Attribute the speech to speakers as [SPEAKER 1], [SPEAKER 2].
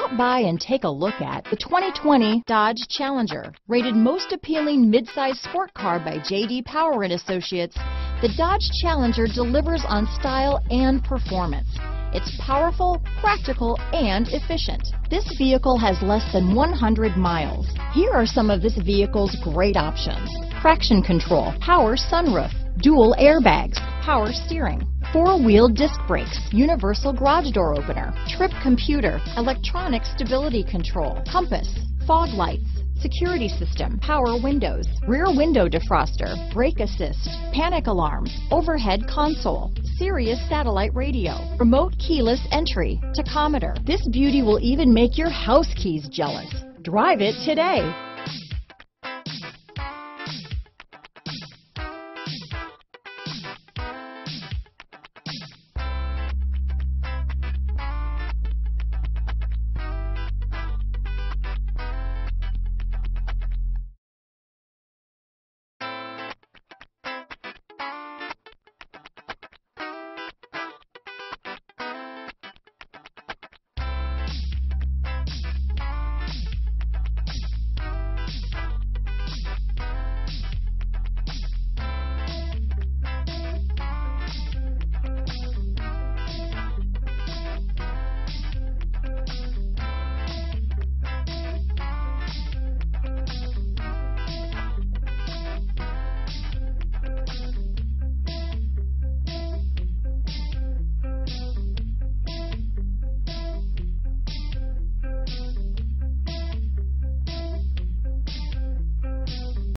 [SPEAKER 1] Stop by and take a look at the 2020 Dodge Challenger. Rated most appealing midsize sport car by J.D. Power and Associates, the Dodge Challenger delivers on style and performance. It's powerful, practical, and efficient. This vehicle has less than 100 miles. Here are some of this vehicle's great options. Traction control, power sunroof, dual airbags, power steering, four-wheel disc brakes, universal garage door opener, trip computer, electronic stability control, compass, fog lights, security system, power windows, rear window defroster, brake assist, panic alarm, overhead console, Sirius satellite radio, remote keyless entry, tachometer. This beauty will even make your house keys jealous. Drive it today.